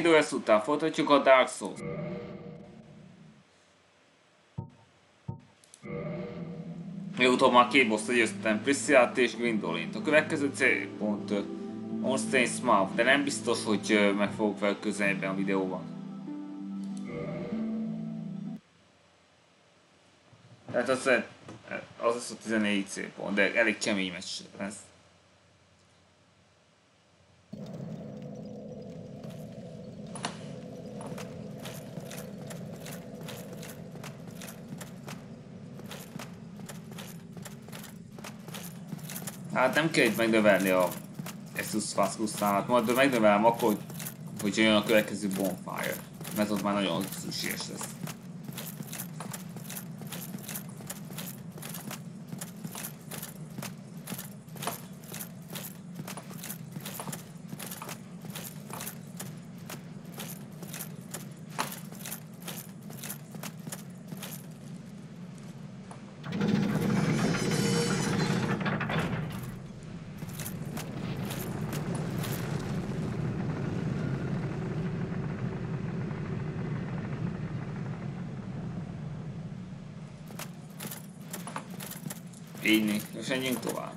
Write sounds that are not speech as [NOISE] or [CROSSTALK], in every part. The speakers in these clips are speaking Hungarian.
Idő ezt után folytatjuk a Dark Souls. Miután már két boss győztem Priscillát és Gwendolint. A következő célpont Onstein Smith, de nem biztos, hogy meg fogok vele közelben a videóban. Tehát az, az az a 14 célpont, de elég kemény meccs lesz. Hát nem kell itt megnövelni a Estus Fascus számát, majd megnövelem akkor, hogy jön a következő bonfire, mert ott már nagyon szükséges lesz. Így, és menjünk tovább.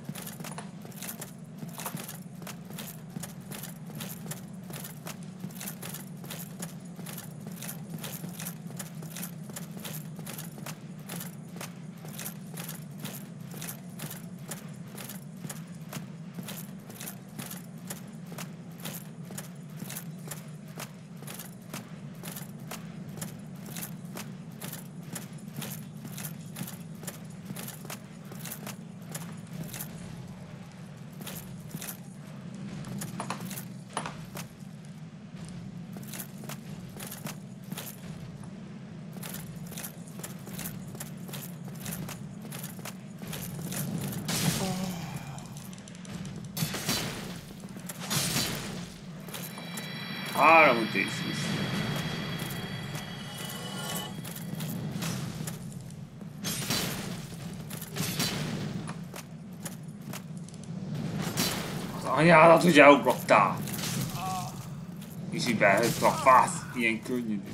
Három utés is. Az anyádat, hogy elugrottál. És így behőtt a fász ilyen könnyűen.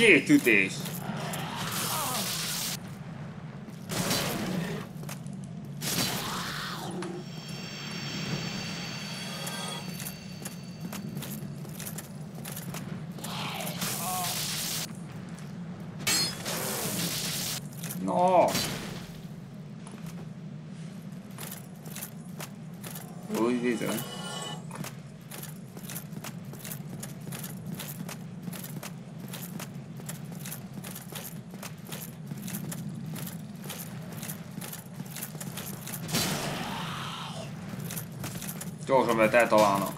Két ütés. Mert eltalálnak.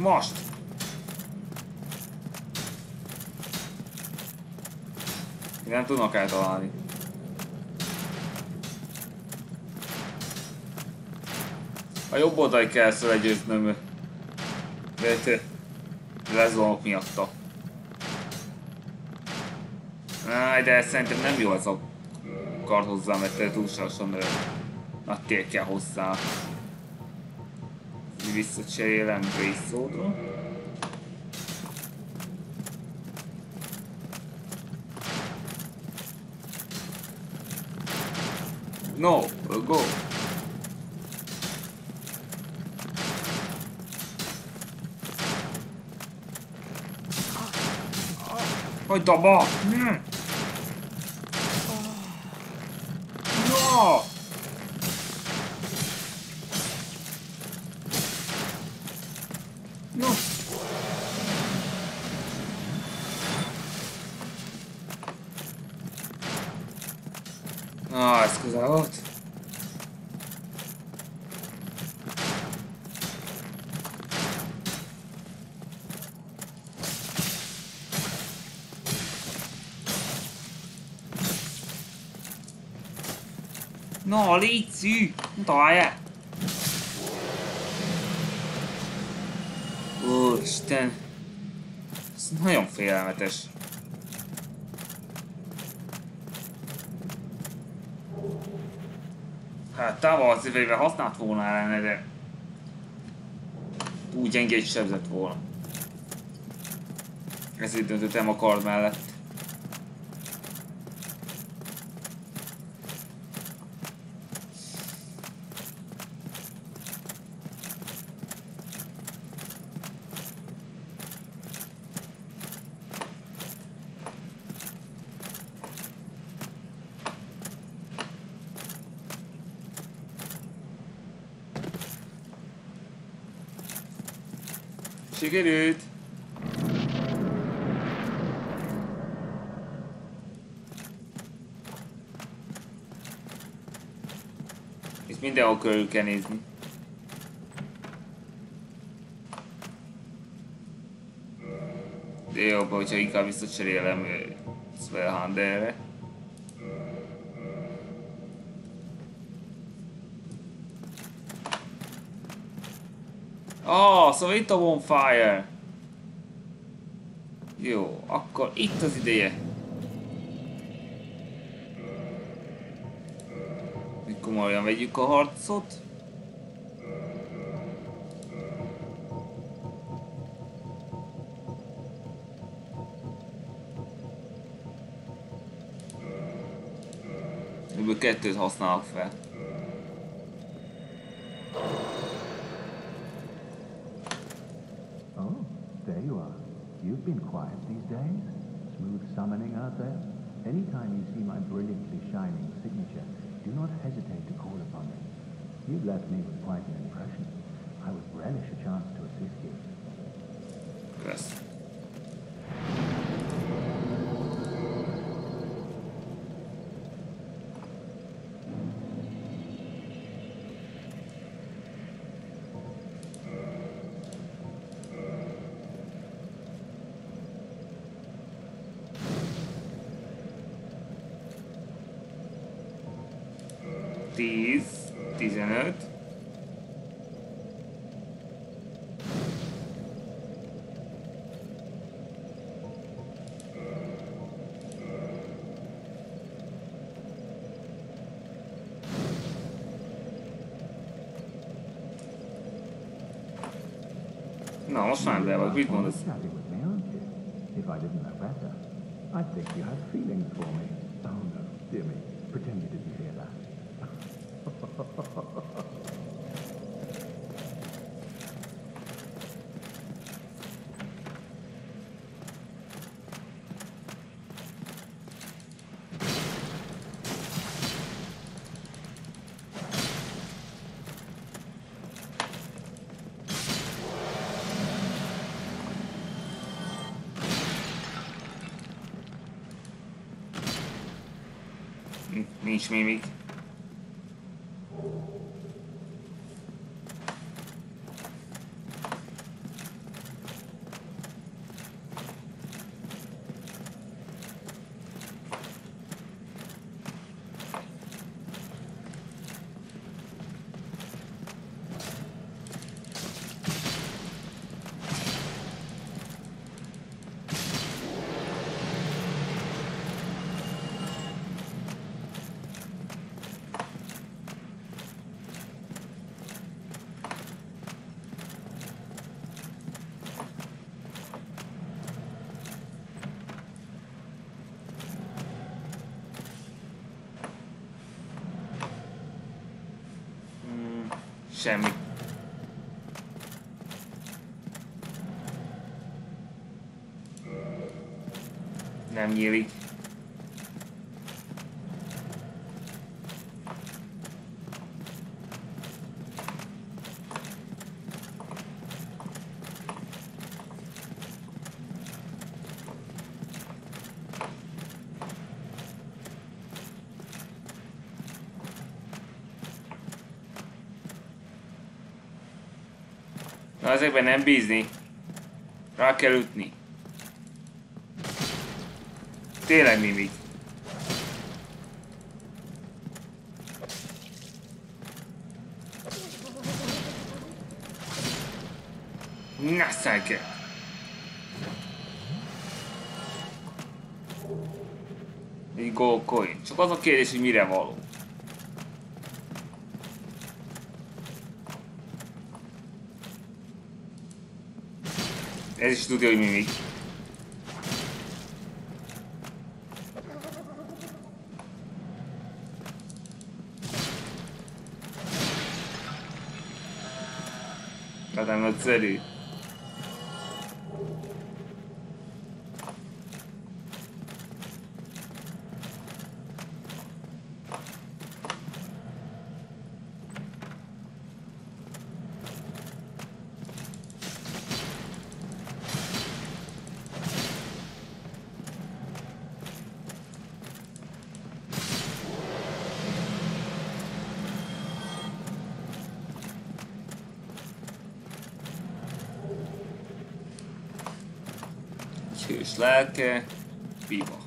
Most! Nem tudnak eltalálni. A jobb oldali kell legyőznöm. Mert lezolok miatta. Áj, de szerintem nem jó ez a kard hozzá, mert túlságosan nagy tér kell hozzá. Visszacserélem Grace Swordra. No, go. Hagyd abba! Nem! No! No! Aj, közel volt. Na, légy szű! Találja! Úristen! Ez nagyon félelmetes. Hát távol az éveivel használt volna ellene, de túl gyengét sebzett volna. Ezért döntöttem a kard. Sikerült! Itt mindenhol körül kell nézni. De jobb, hogyha inkább visszacserélem Spellhunterre. Ah, szóval itt a bonfire. Jó, akkor itt az ideje. Mikor komolyan vegyük a harcot. Ebből kettőt használok fel. There. Anytime you see my brilliantly shining signature, do not hesitate to call upon me. You've left me with quite an impression. I would relish a chance to assist you. Yes. Tíz, tizenöt, Na, most már be vagy, mit mondasz? If I didn't know better, I'd think you had feelings for me. Oh no, dear me, pretend you didn't hear that. Nincs mimik. Semmi. Nem ezekben nem bízni. Rá kell ütni. Tényleg mimik. Na szege. Egy gold coin. Csak az a kérdés, hogy mire való. Ez is tudja, hogy mimik. Tehát nagyszerű. Hős slack people. Eh,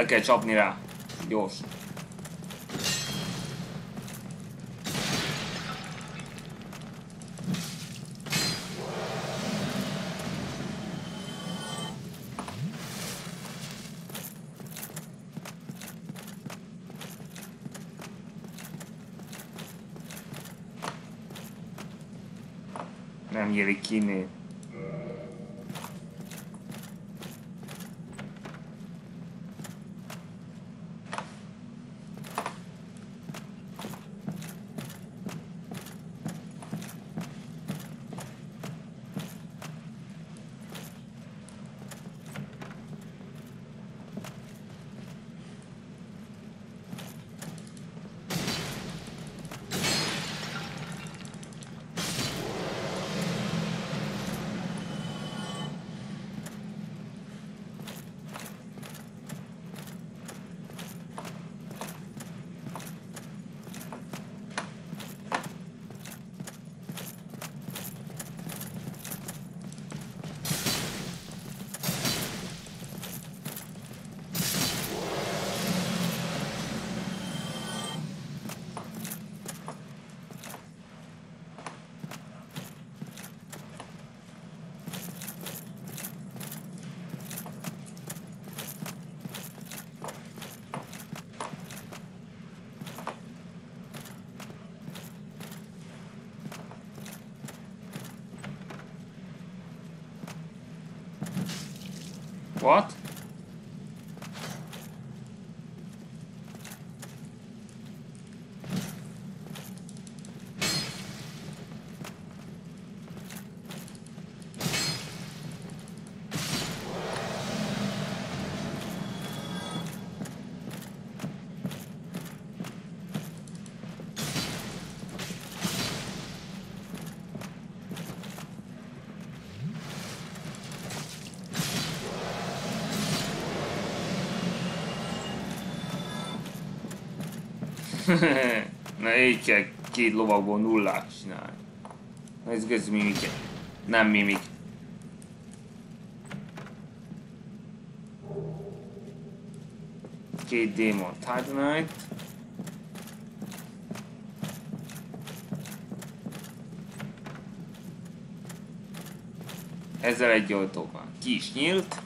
Le, kell csapni rá. Gyors. Nem nyílik ki What? [LAUGHS] Na így kell két lovagból nullát csinálni. Na ez ez mimik. Nem mimik. Két démon Titanite. Ezzel egy oltóban ki is nyílt.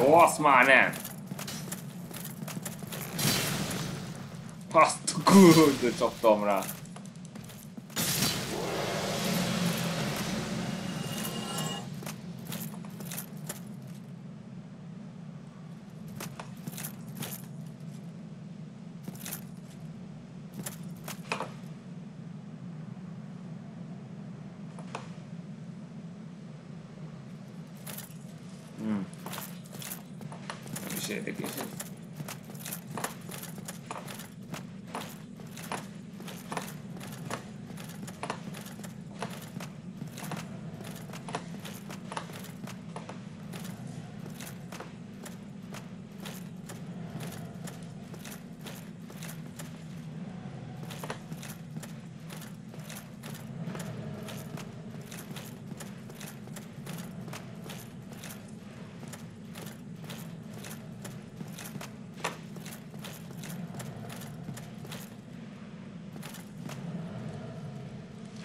Ó, azt már nem. Azt Kurde, csaptam rá. Hmm. Nem is érdekes ez.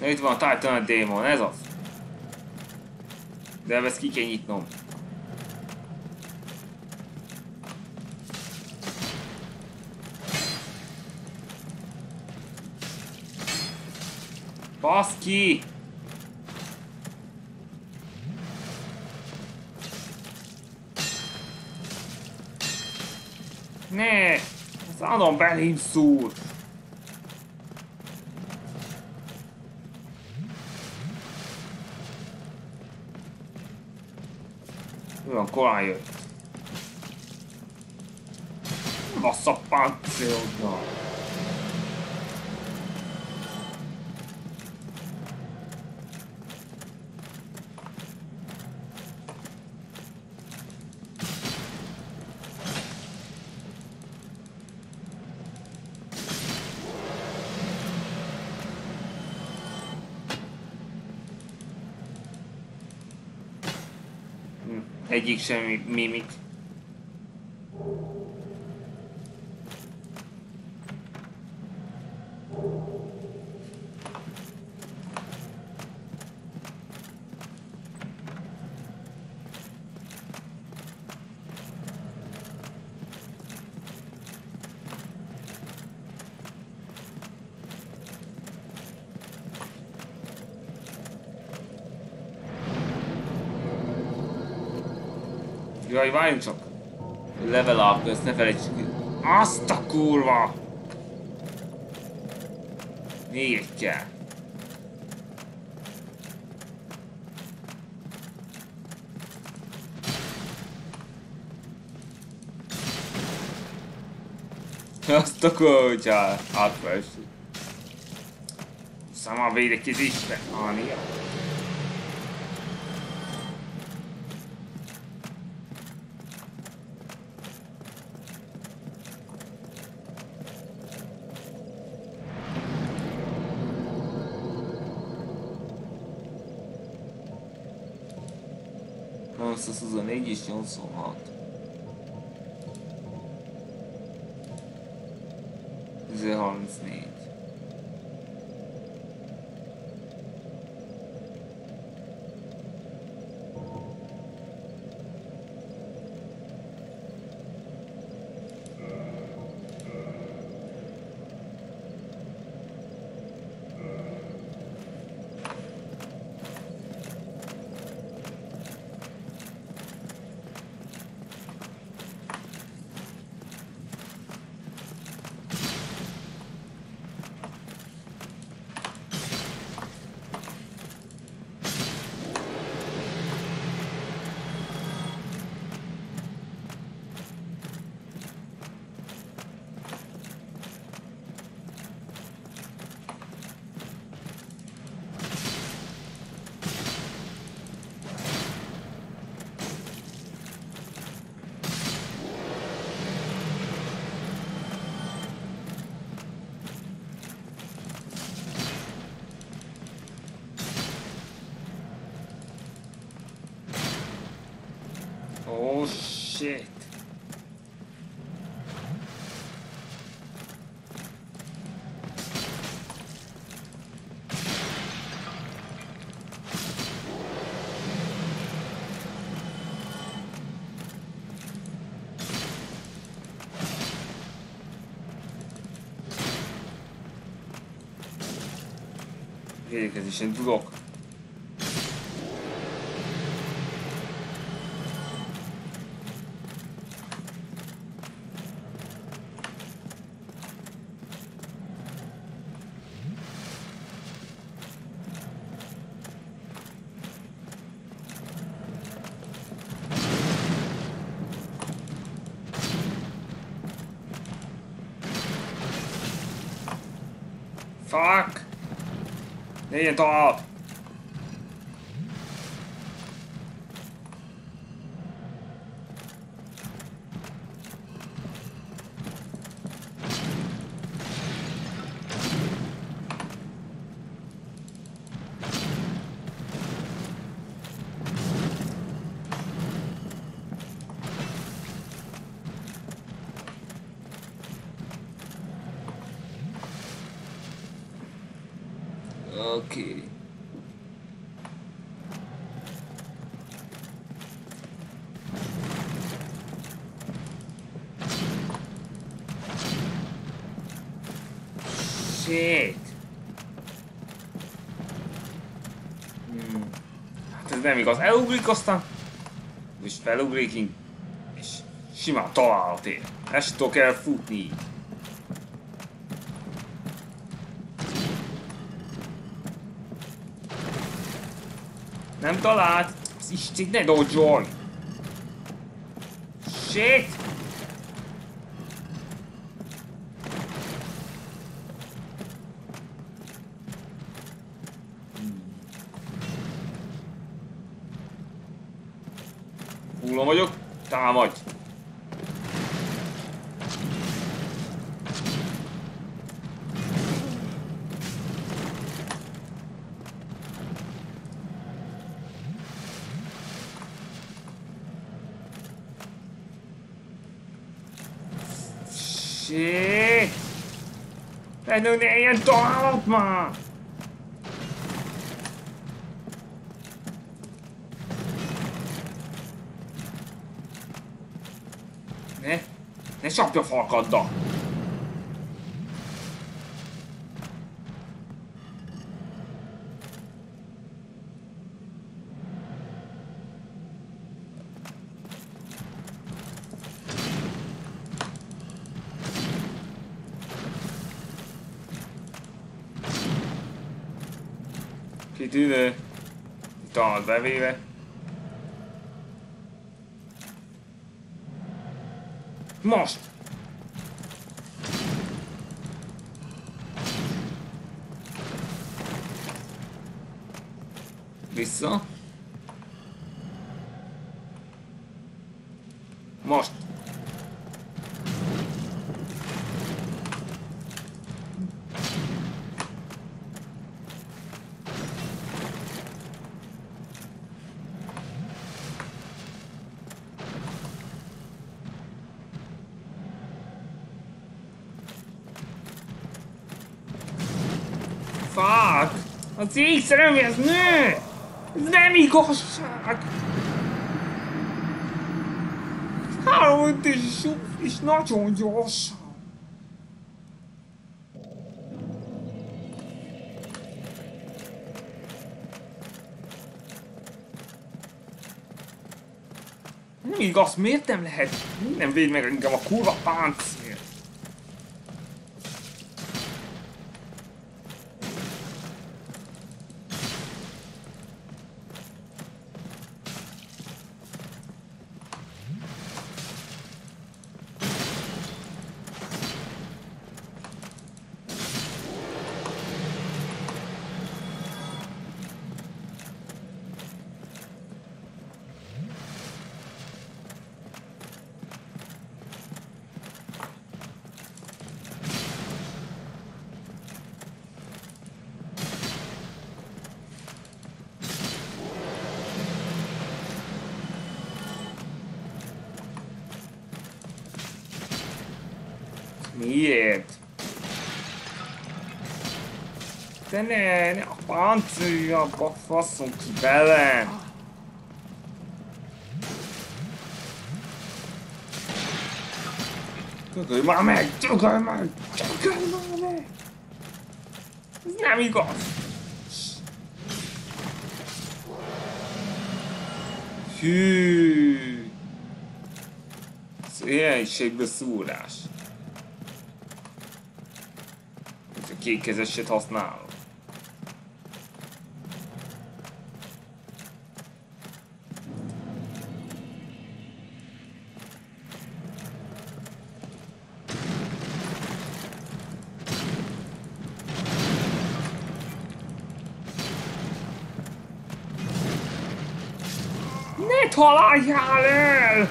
Ja, itt van a Titan Demon, ez az. De ezt ki kell nyitnom. Baszki! Ne! Az állam belém szúr! Ancora io, Ma sta pazzo, no. Egyik sem mimik. Jaj, várjunk csak! Level up, ezt ne felejtsük. Azt a kurva! Még egy kell. [LAUGHS] Azt a kutya, átfelső. Sama védekezésbe, Ania. Еще 亡 Védekezésen tudok. Fuck! Ne ilyen tovább! Oké. Shit. Hmm. Hát ez nem igaz. Elugrik aztán. És felugrik és simán találat ér. Ezt tudok elfutni Nem talált! Isten, ne dodge Shit! Hullom vagyok, támadj! まあ。ね。ねしゃってファーカーだ Itt van az bevéve. Most! Vissza. Most! Fuck! Az észrevő, ez nem igazság! Három és, és nagyon gyorsan! Nem igaz, miért nem lehet? Nem véd meg engem a kurva páncél? De ne, ne a páncolj abba, faszom ki velem! Dögölj már meg! Dögölj már! Dögölj már meg! Ez nem igaz! Hű! Ez jelenségbe szúrás. Ez a kékkezes használom. Ne találjál el!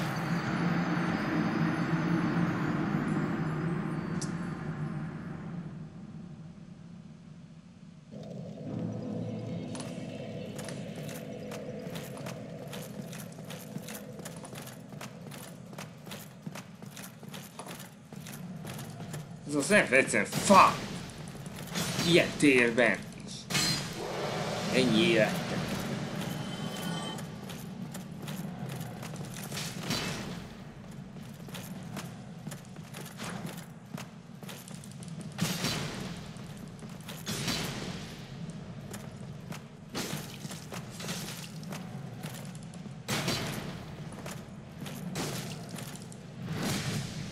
Ez az ember egyszerűen fa! Ilyen térben is.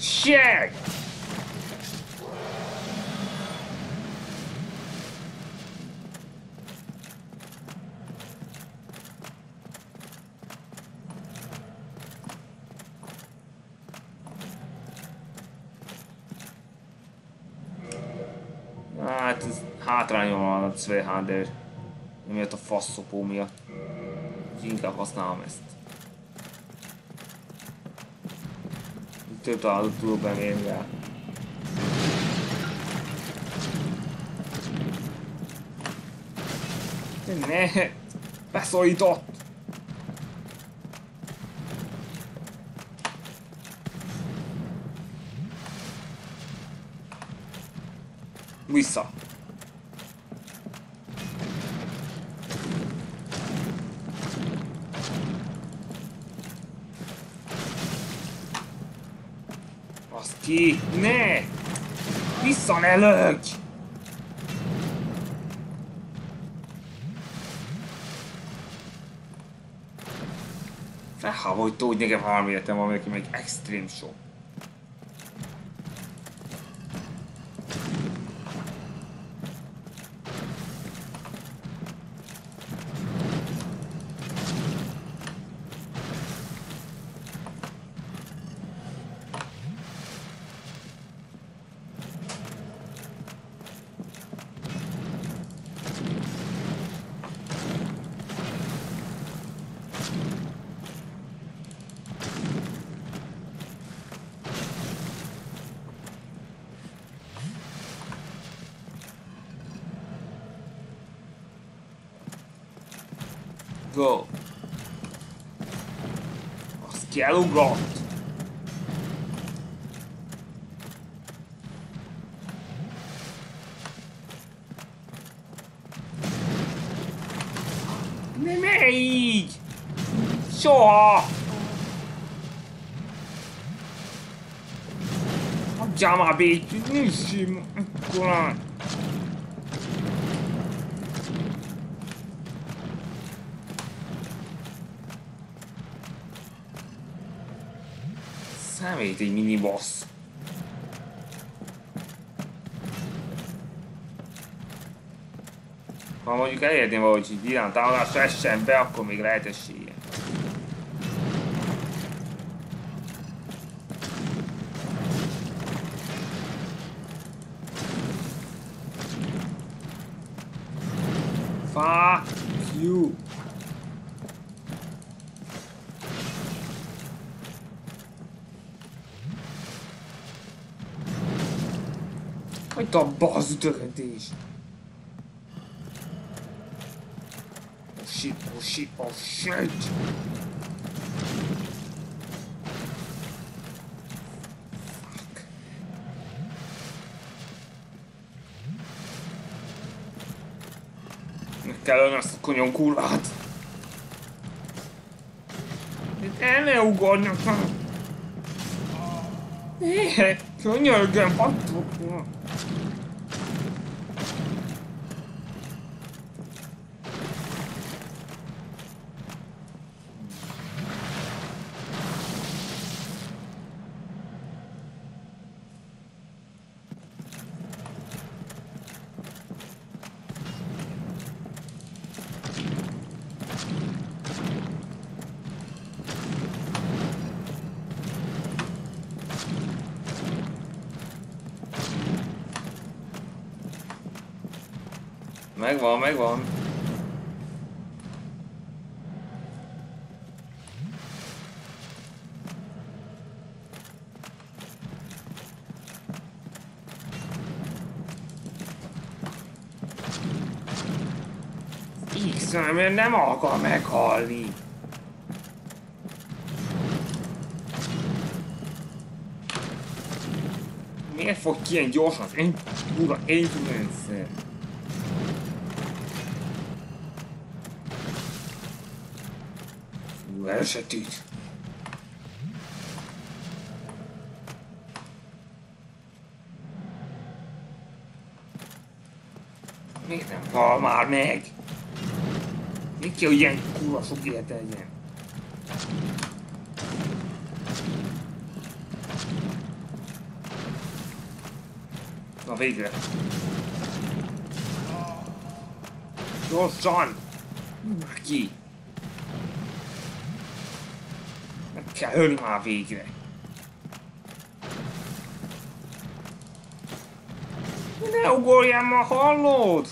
Shag! Hát ez hátrányom van a Svehánder. Miatt a faszopó miatt. Úgyhogy Inkább használom ezt. Több találatot tudok bemérni rá. Ne! Beszólított! Vissza! Azt ki! Ne! Vissza ne lökj! Felháborító, hogy nekem életem van, neki meg extrém sok. Go! Az ki elugrott! Ne, ne így! Soha! Adjál már békét, nincs így, akkor Számít egy mini boss. Ha mondjuk elérném valahogy így iránt támadásra essen be, akkor még lehet esélye. Hagyd a bazd ütögetés! Oh shit, oh shit, oh shit! Fuck. Meg kell ölni azt a konyon kurvát! Itt el ne ugorjak! Ne, könyörgöm, hagytok! Megvan, megvan. X mert nem akar meghalni. Miért fog ki ilyen gyorsan az én kurva influencer? Jó, elsötít. Miért nem hal már meg? Mi kell, hogy ilyen kurva sok élet legyen? Na végre. Gyorsan! Ki! Meg kell ölni már végre. Ne ugorjál ma, hallod?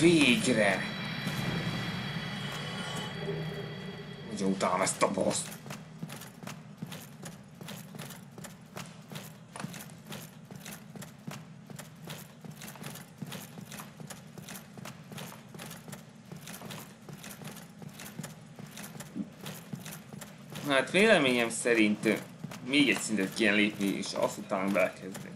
Végre! Nagyon utálom ezt a boss. Hát véleményem szerint még egy szintet kéne lépni, és azt belekezdeni.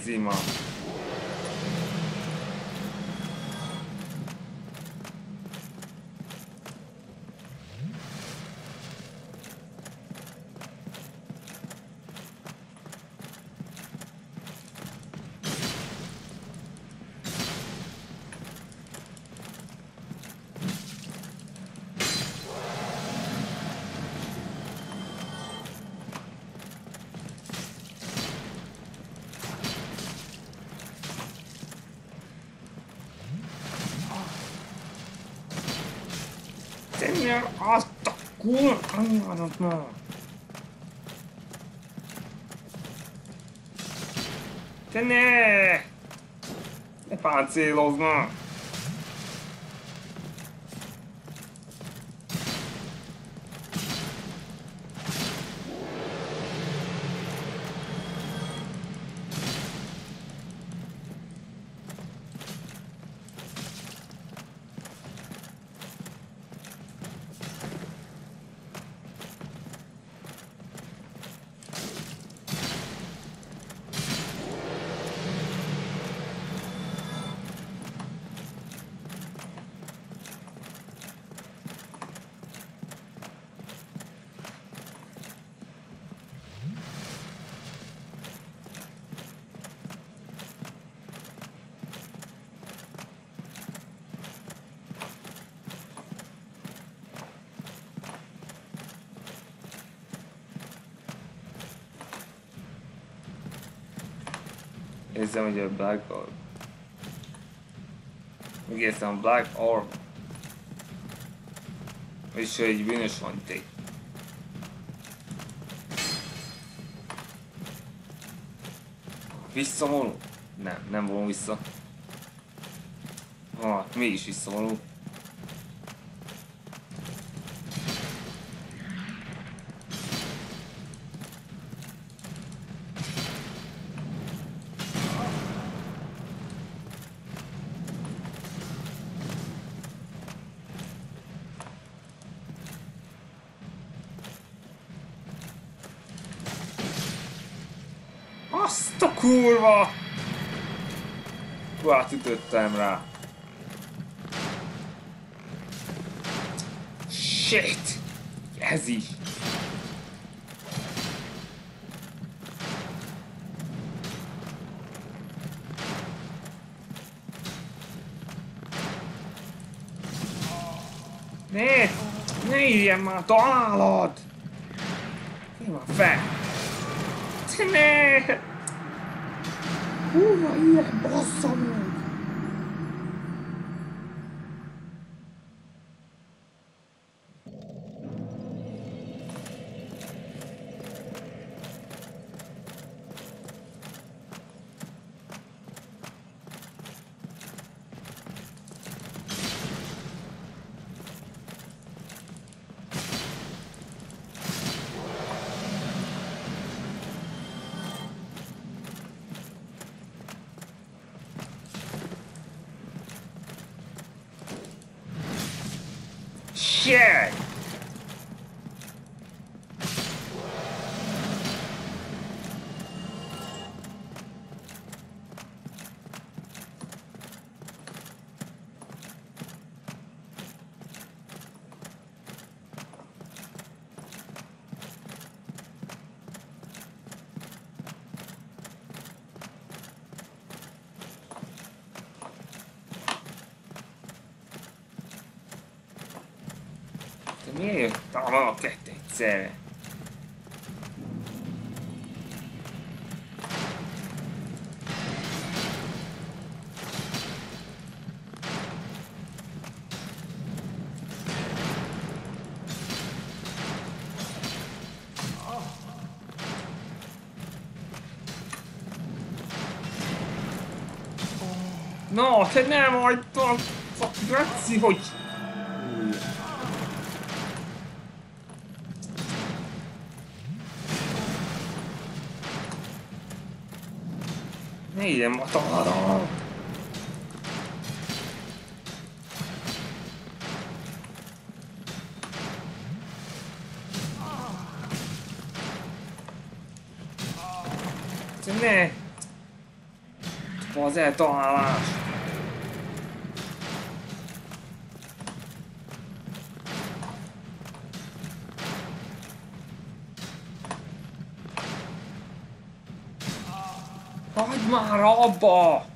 Ne védekezzél ma! Tenni azt a kurva anyádat ma! Te ne! Ne páncélozz ma! Érzem, hogy a Black Orb. Megértem, Black Orb. És egy bűnös van itt. Visszavonul? Nem, nem vonul vissza. Ah, mégis visszavonul. Kurva! Hú, ütöttem rá. Shit! Ez is. Ne! Ne írjen már, találod! Mi van fel? Ne! 我呀，不错嘛。Kettő egyszerre? No, te nem hagytad! Graci, hogy... Ne ilyen matalra! Te ne! Az eltalálás! Hagyd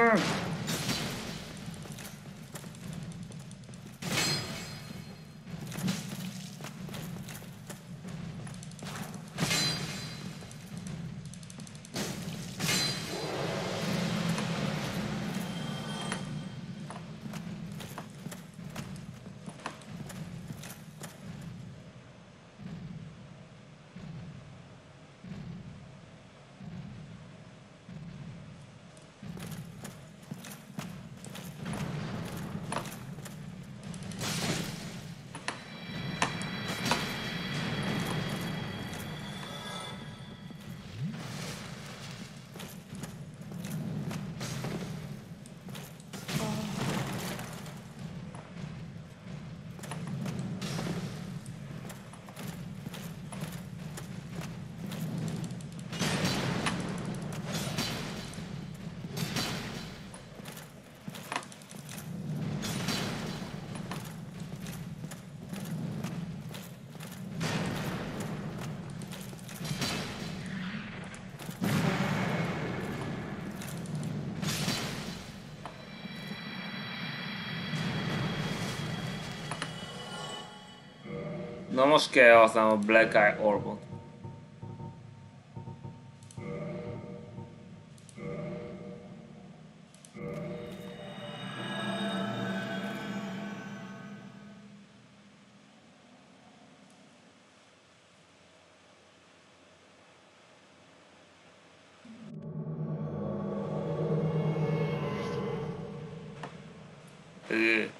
remember. Não acho que a Black Eye Orbo. Yeah.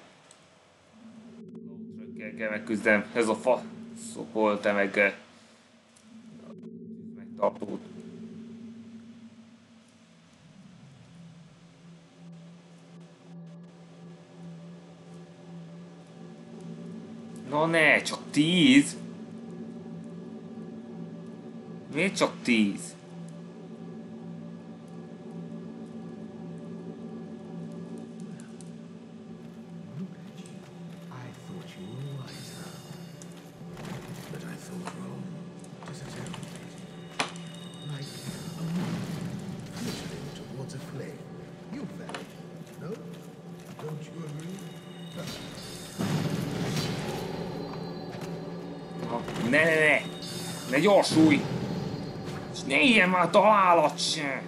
Kell megküzdenem. Ez a fa szopol, te meg... meg tartót. Na ne, csak tíz? Miért csak tíz? Gyorsulj! És ne ilyen már találat se!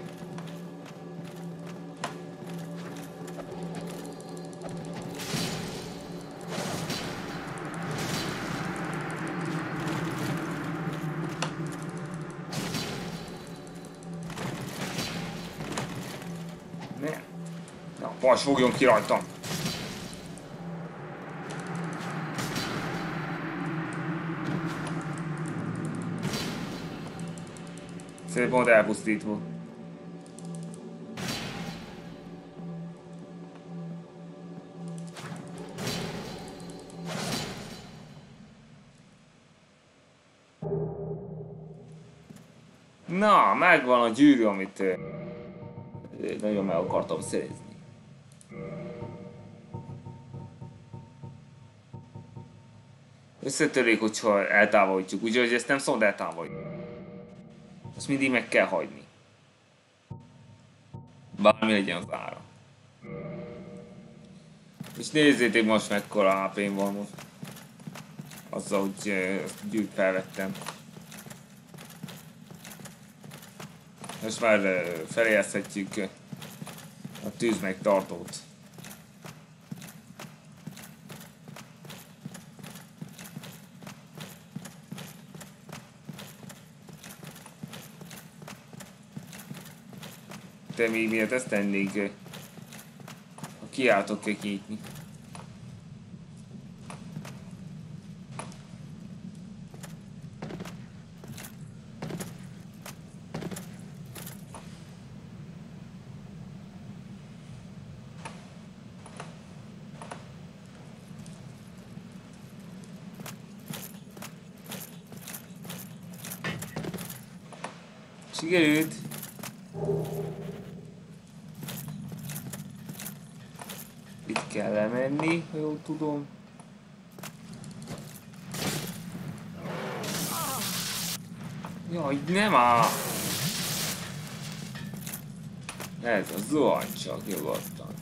Ne! Na, pas fogjon ki rajtam! Pont elpusztítva. Na, megvan a gyűrű, amit nagyon meg akartam szerezni. Összetörik, hogyha eltávolítjuk, úgyhogy ezt nem szabad eltávolítani. Azt mindig meg kell hagyni. Bármi legyen az ára. És nézzétek most mekkora ap van most. Azzal, hogy ezt gyűjt felvettem. Most már feljeszthetjük a tűz megtartót. Te még miért ezt tennék, ha kiáltok kell kinyitni. Sikerült! kell lemenni, ha jól tudom. Jaj, nem áll! Ez a zuhany csak nyugodtan.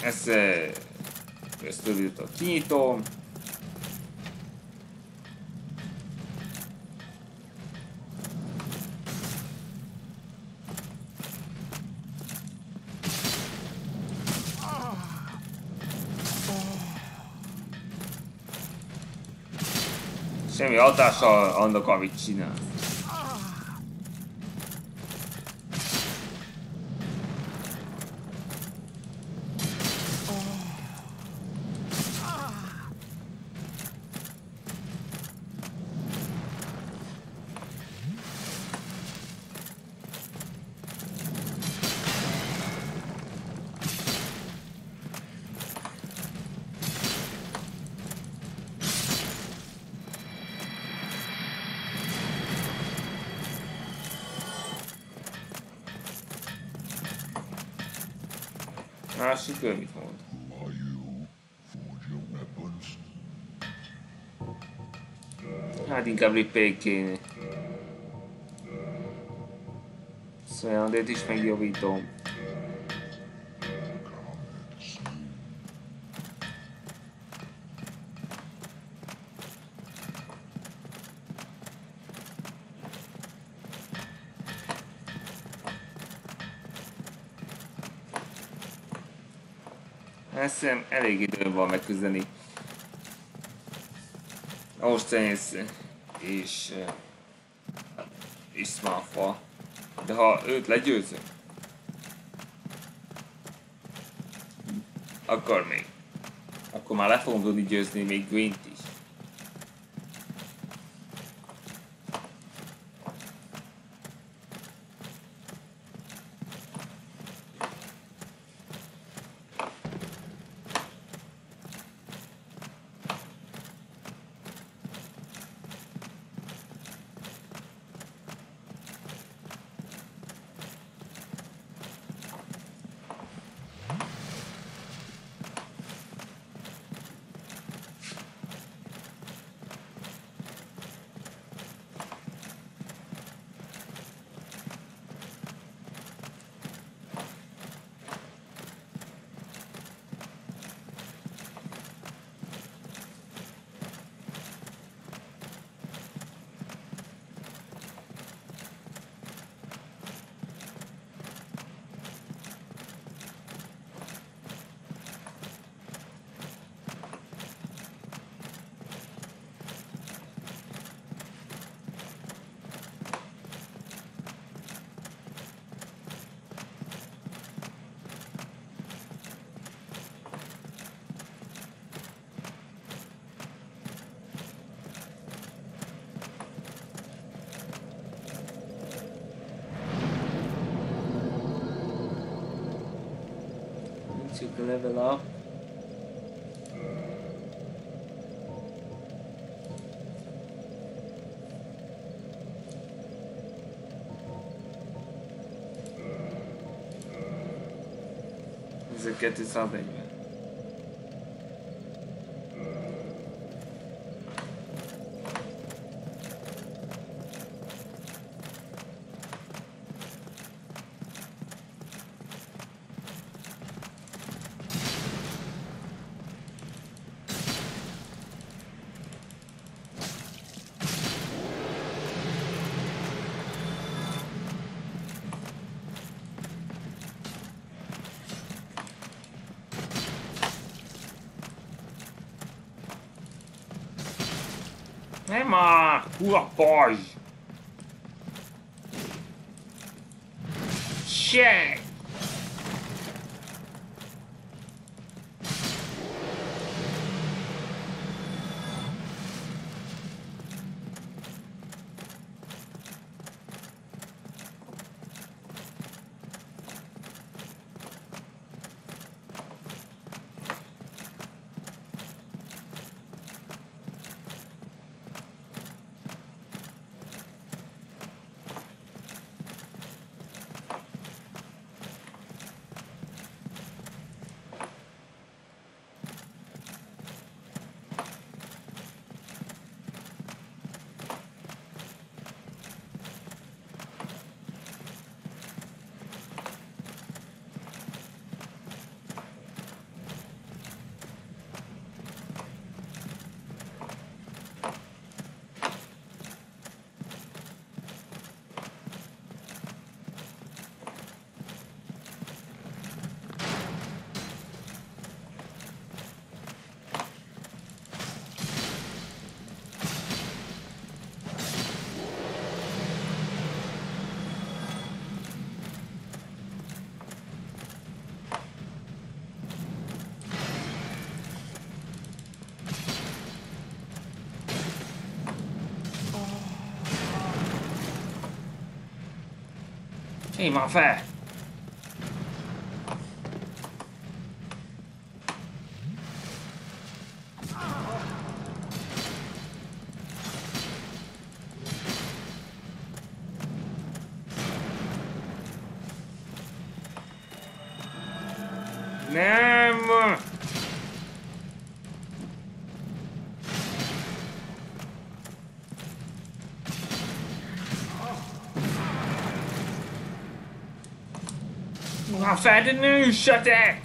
Ezt, ezt a kinyitom. Hatása annak, amit csinál. Másik ő mit mond? Hát inkább rippéig kéne. Szóval is megjavítom. Elég idő van megküzdeni. Ausztrész és Ismaffal. De ha őt legyőzöm, akkor még. Akkor már le fogom tudni győzni még Gwent is. Took a level up. Ez a 240. Nem már! Hula pajzs! Shit! Én már fel! Már fel, de ne üssetek! Ne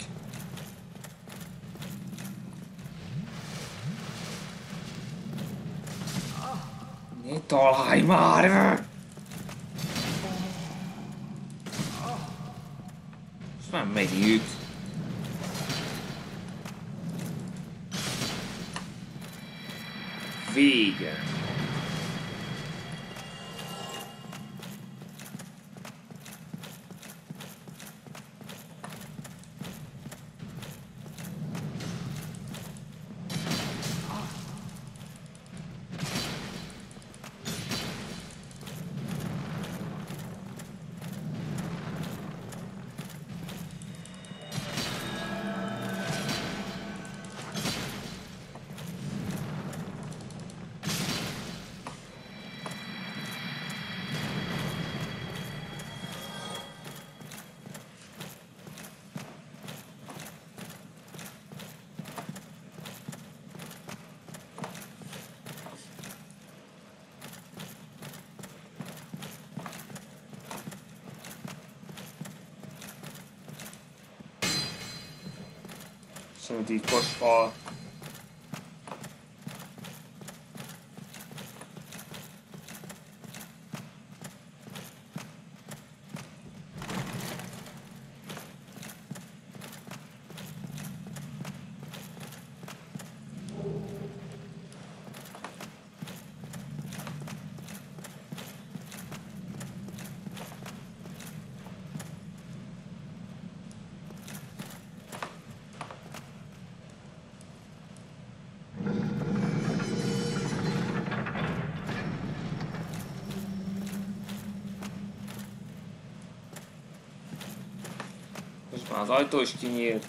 Semmit így fal. Az ajtó is kinyílt.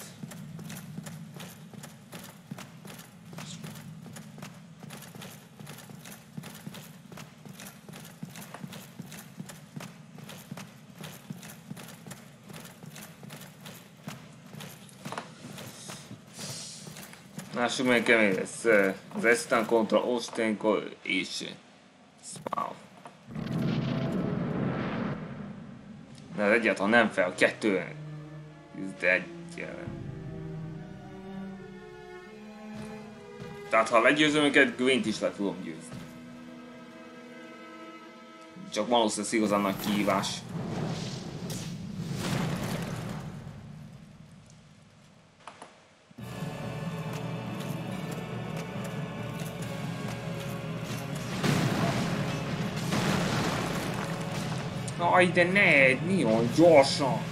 Lássuk meg kemény lesz. Az Estan kontra Ostenko és Spav. De egyáltalán nem fel, a kettő egy... Tehát ha legyőzöm őket, Gwent is le tudom győzni. Csak lesz igazán nagy kihívás. Aj, de ne, olyan gyorsan!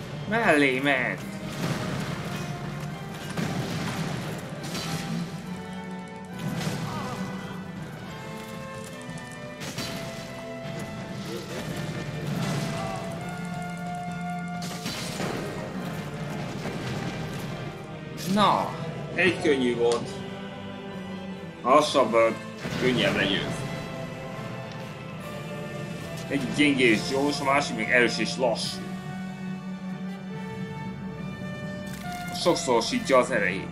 Mellé ment! Na, egy könnyű volt. Lassabb, könnyebb legyőz. Egy gyengé és gyors, a másik még erős és lassú. Sokszorosítja az erejét.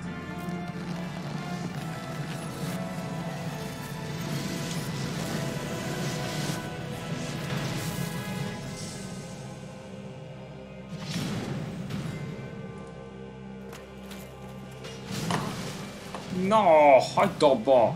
Na, hagyd abba!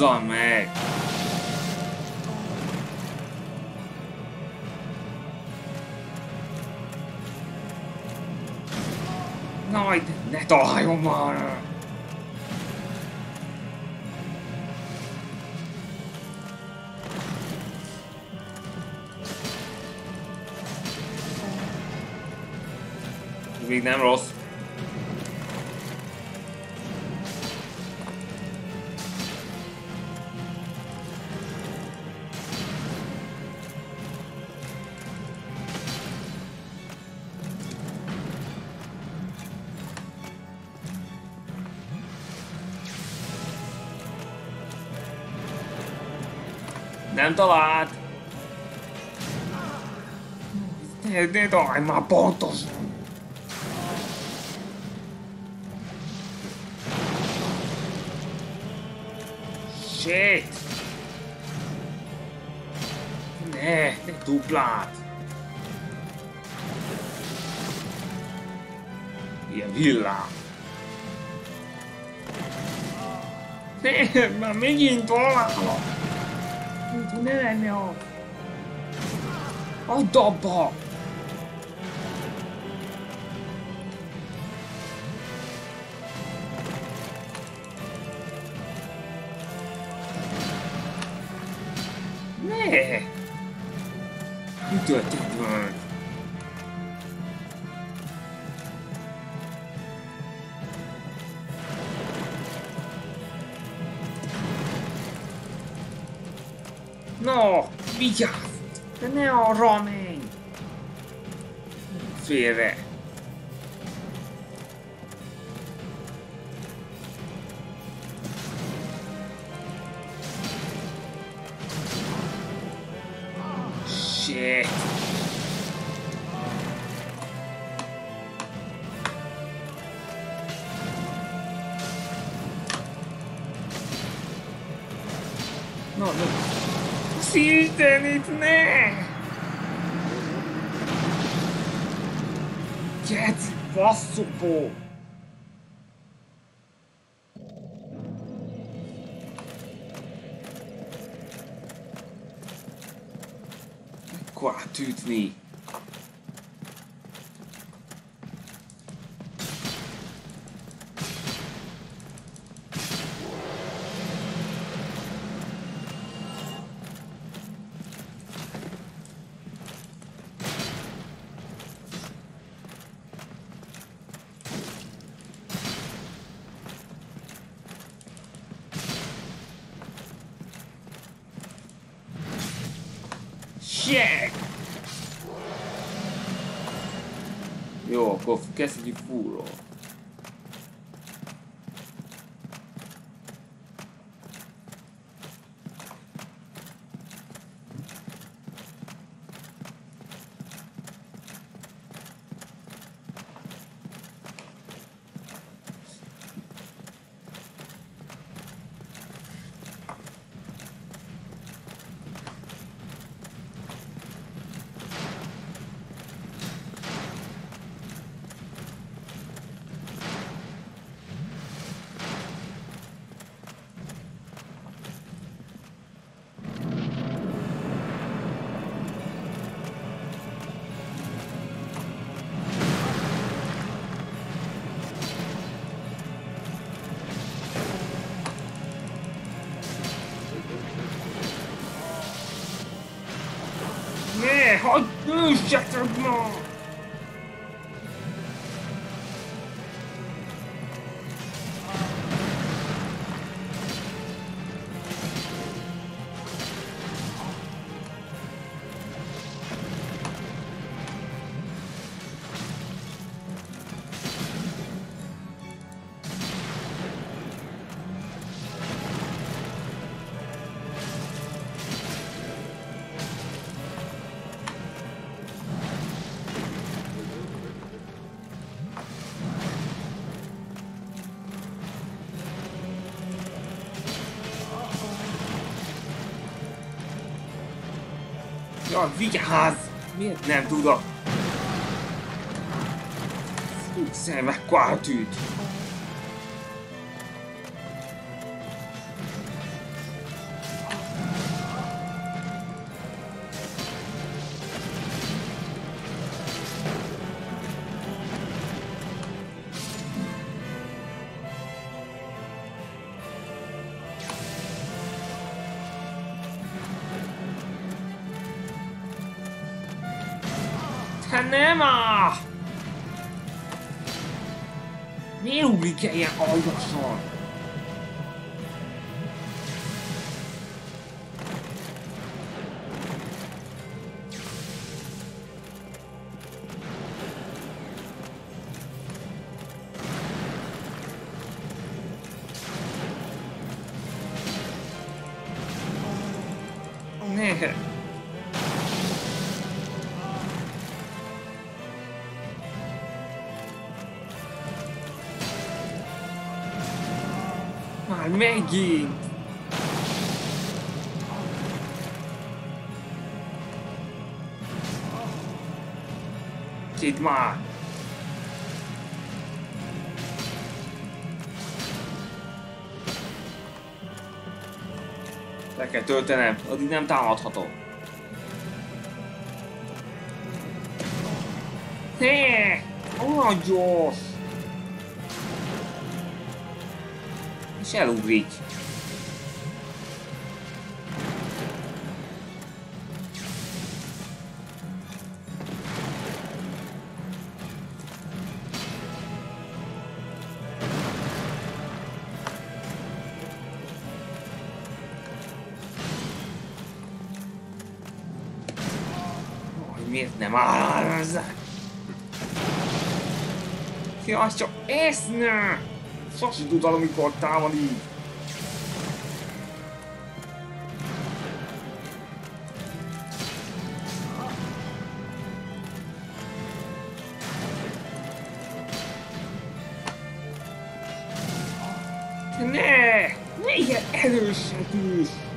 Bazzal meg! Nagy, ne találjon már! Még nem rossz. Nem talált! Ne, ne találj már pontosan! Shit! Ne, ne duplát! Ilyen villám! Ne, már megint találom! Tyle miał! O dobo! Ne! Mi történt van? No, vigyázz! De ne Four. sicuro. Lord. Jaj, vigyázz! Miért nem tudok? Fú, mekkora tűt! Megint! Két már! Le kell töltenem, addig nem támadhatom. Hé! Olyan gyors! és elugrik. miért nem áll az? Ki azt csak észne! Ne! Sose tudod, amikor támad így. Ne! Ne ilyen erősek is!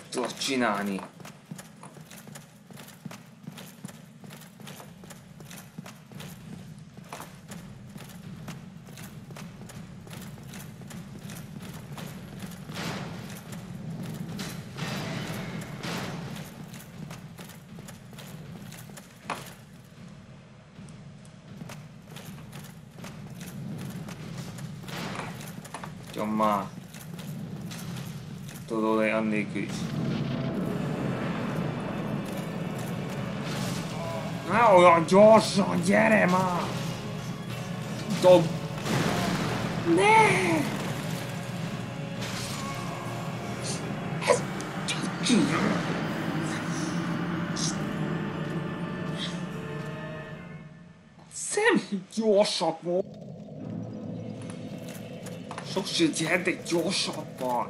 Meg tudod csinálni. Gyom már. Tudod olyan nélkül is. Ne olyan gyorsan, gyere már! Dob! Ne! Ez... Személy gyorsak volt! Sose gyere gyorsabban!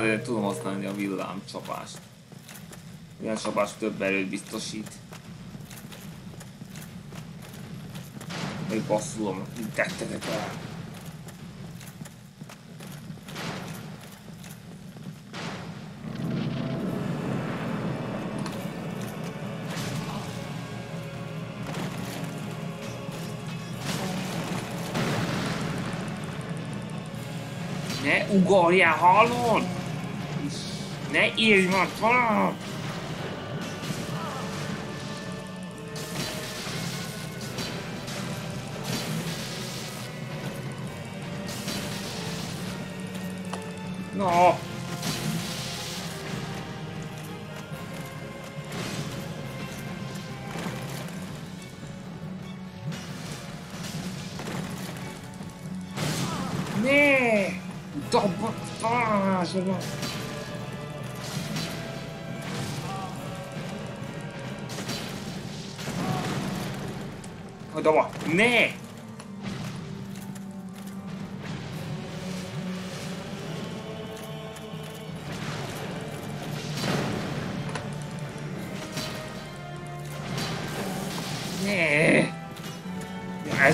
De tudom használni a villámcsapást. Ilyen csapás több erőt biztosít. Még basszulom, mit tettetek el? Ugorjál, hallod? Ne írj már tovább! No!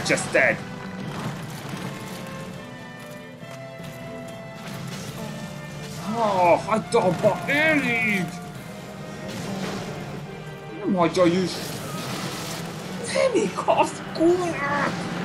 Elcseszted! Ah, hagyd abba! Elég! Nem hagyja is! Nem igaz, kurva! Álljunk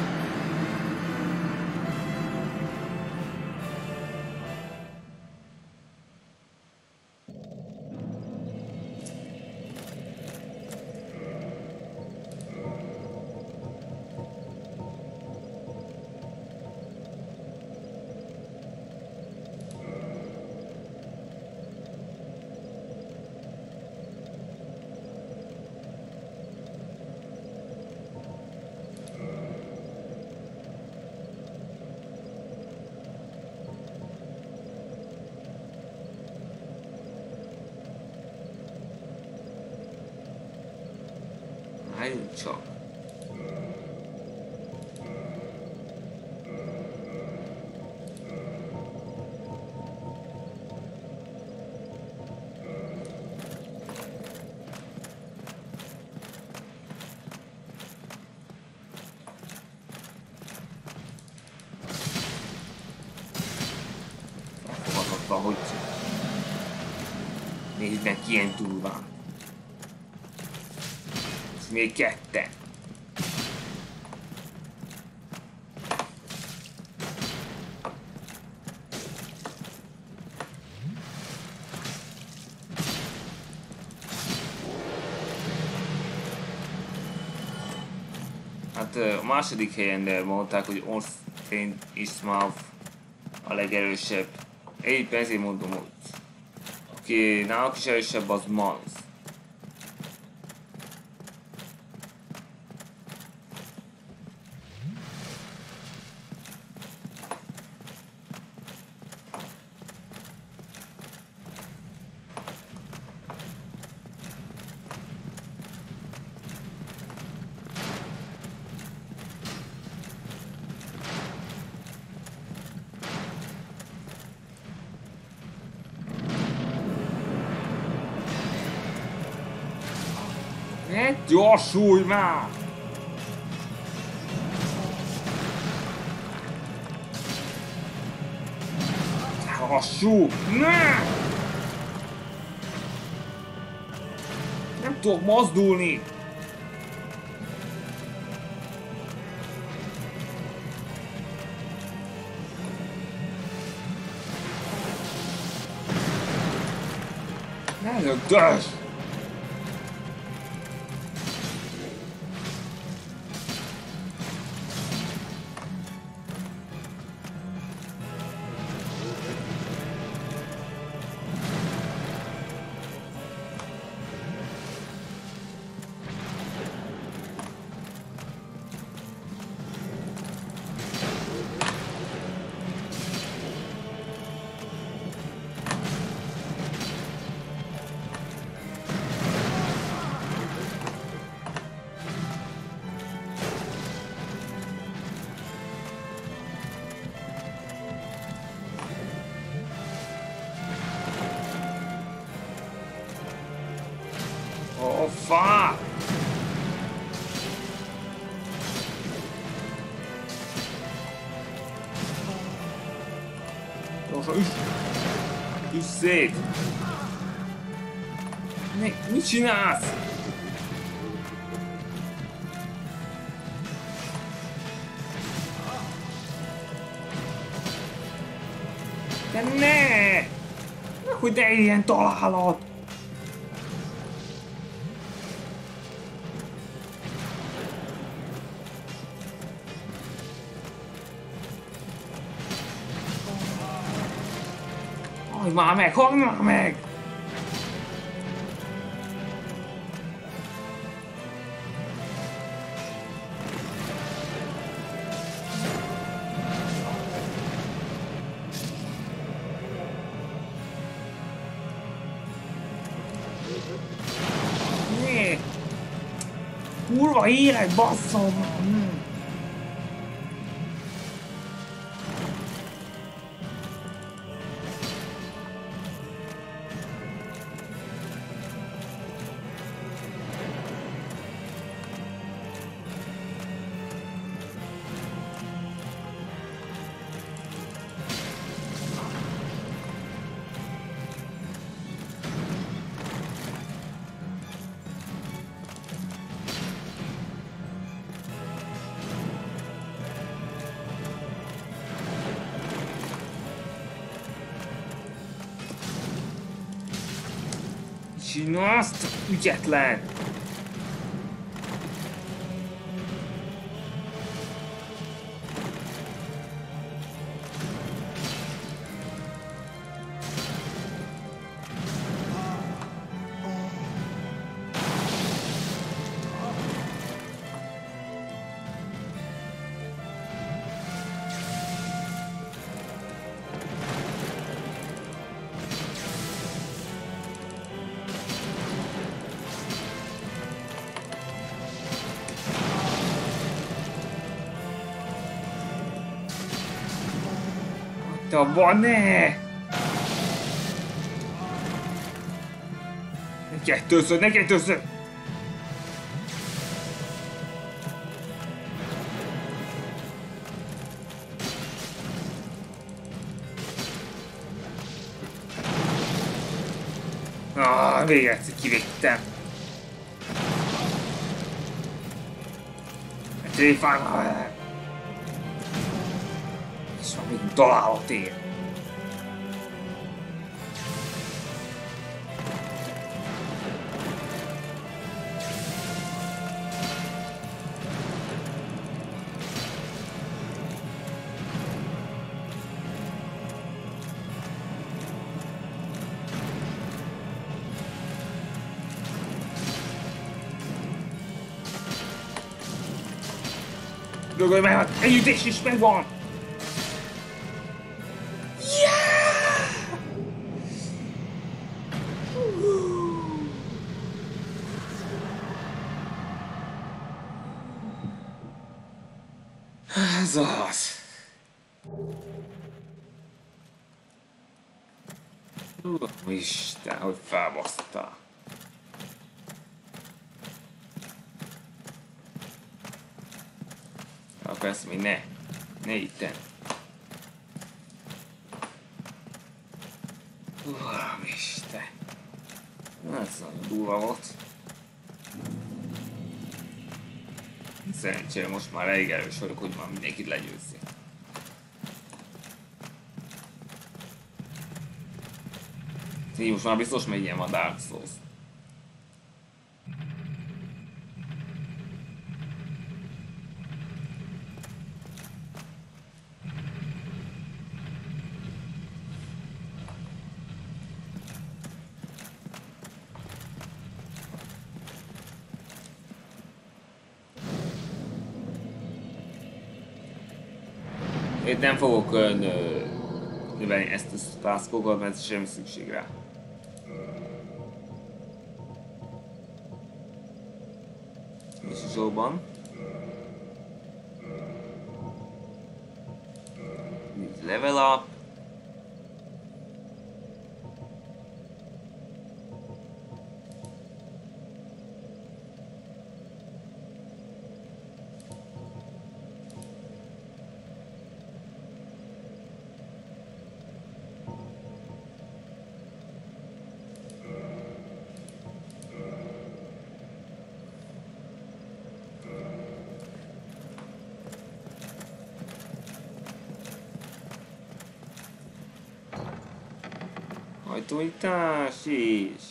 még ketten. Hát a második helyen mondták, hogy Ornstein Ismail a legerősebb. Épp ezért mondom, hogy aki náluk is erősebb, az Mans. Gyorsulj már! Lassú! Ne! Nem tudok mozdulni! Ne lögdös! Szét! Ne, mit csinálsz? De ne! Hogy de ilyen találat! Hagyd már meg, hagyd azt, ügyetlen! Te a van, ne! Kettőször, ne kettőször! Ah, még egyszer kivittem. Tréfán! És van még találat ér. Dögölj meg, együttés is megvan! Ez az. Isten, hogy felbasztál. Akkor ezt még ne. Ne itten. Uramisten. Ez nagyon durva volt. Szerencsére most már elég erős vagyok, hogy már mindenkit legyőzni. Így most már biztos megy ilyen a Dark Souls. Én nem fogok növelni ezt a taskokat, mert semmi szükség rá. És szóban. Hajtóítás is.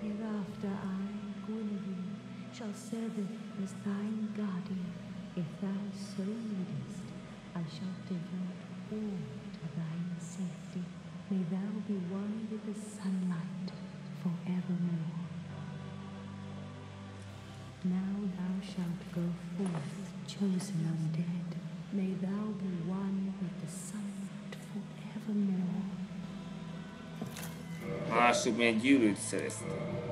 Hereafter I, Guinevere, shall serve as thine guardian. If thou so needest, I shall devote all to thine safety. May thou be one with the sunlight forevermore. Now thou shalt go forth, chosen Macho Medjugorje Celeste.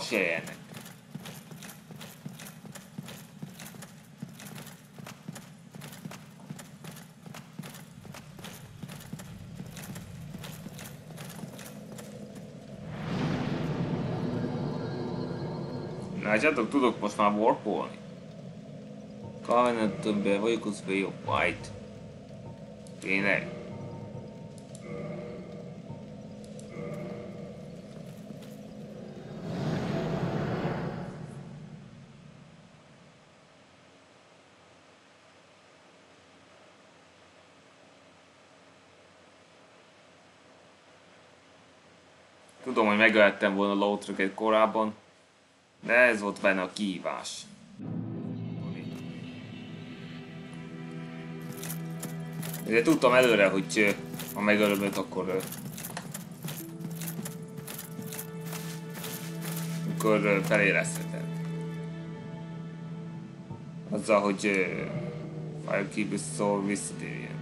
Se érnek. Látjátok, tudok most már warpolni. Covenant többen vagyok az of White. Tényleg? Tudom, hogy megölhettem volna Lautreket korábban, de ez volt benne a kihívás. De tudtam előre, hogy ha megölöm őt, akkor... Akkor felérezhetem. Azzal, hogy Firekeeper Soul visszatérjen.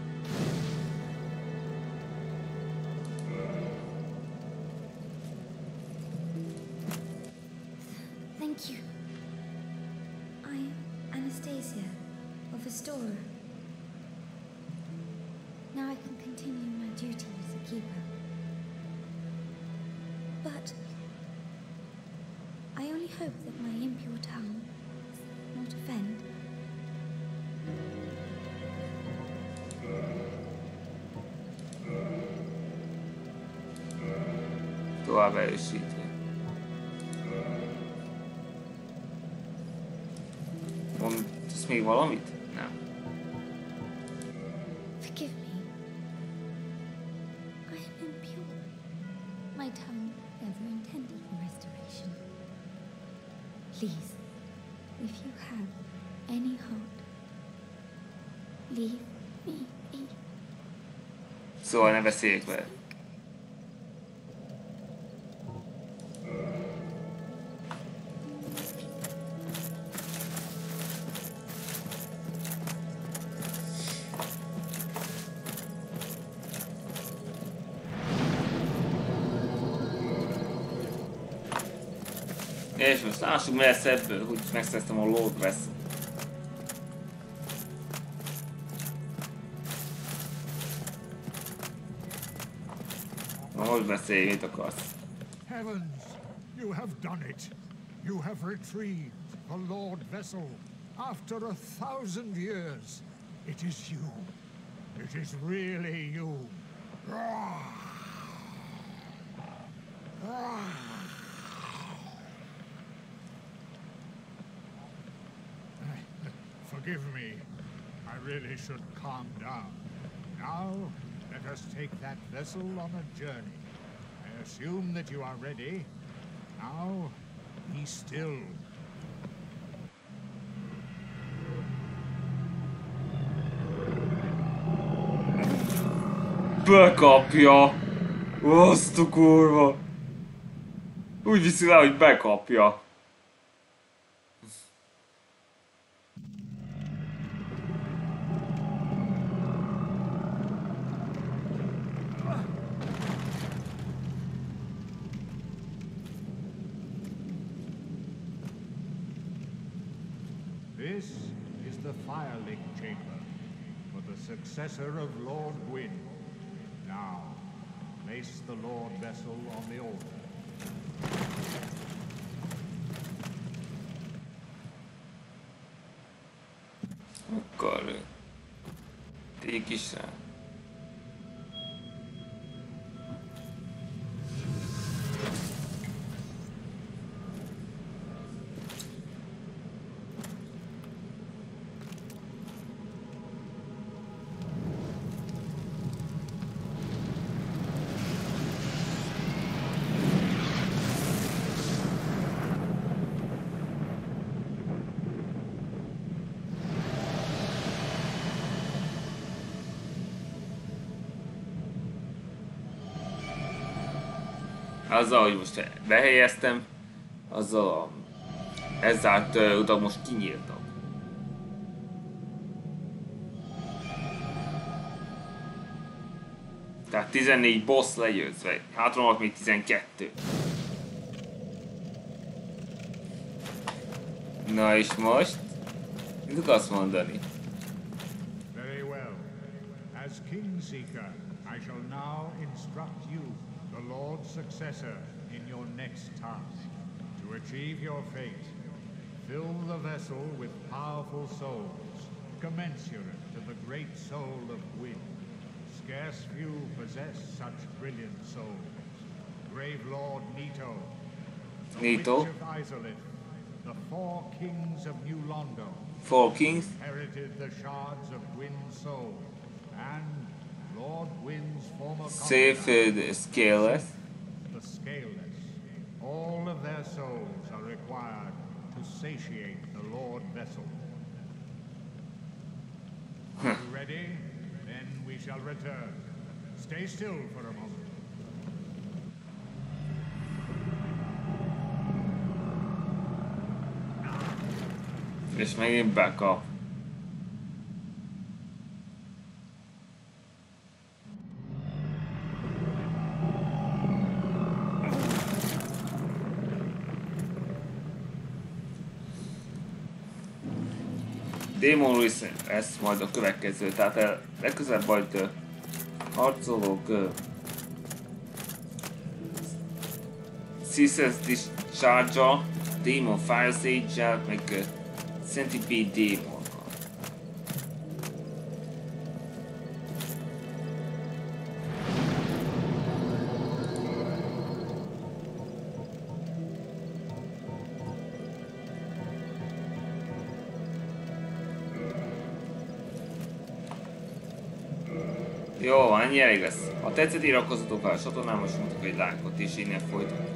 Tovább erősítve. Mondasz még valamit? Nem. Forgive me. I am impure. My tongue never intended for restoration. Please, if you have any heart, leave me be. Szóval ne beszéljek vele. Lássuk, mi lesz ebből, hogy megszereztem a Lord Vessel. Na, most beszélj, mit akarsz? Heavens, you have done it. You have retrieved the Lord Vessel. After a thousand years, it is you. It is really you. Forgive me. I really should calm down. Now, let us take that vessel on a journey. I assume that you are ready. Now, be still. Bekapja! Azt a kurva! Úgy viszi le, hogy bekapja. This is the Firelink Chamber for the successor of Lord Gwyn. Now, place the Lord vessel on the altar. Akkor... Tegyük is rá. Azzal, hogy most behelyeztem, azzal a... Ezáltal oda most kinyíltam. Tehát 14 boss legyőzve, hátra még 12. Na és most? Mit akarsz mondani? Very well. As Kingseeker, I shall now instruct you, Lord's successor, in your next task. To achieve your fate, fill the vessel with powerful souls, commensurate to the great soul of Gwyn. Scarce few possess such brilliant souls. Grave Lord Nito, the Nito. Witch of Izalith, the four kings of New Londo, Four Kings? inherited the shards of Gwyn's soul, and Former Széföld Scaleless. the Scaleless. All of their souls are required to satiate the Lord vessel. Are you ready? Then we shall return. Stay still for a moment. És back bekap. Demon Ruiz lesz majd a következő, tehát eh, legközelebb majd ö, harcolók ö, Caesar's Discharge-a, Demon Fire Sage-el, meg Centipede Demon. Ennyi elég lesz. Ha tetszett, iratkozzatok fel a csatornámra, és mondtok egy lájkot, és innen folytatom.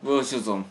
Búcsúzom.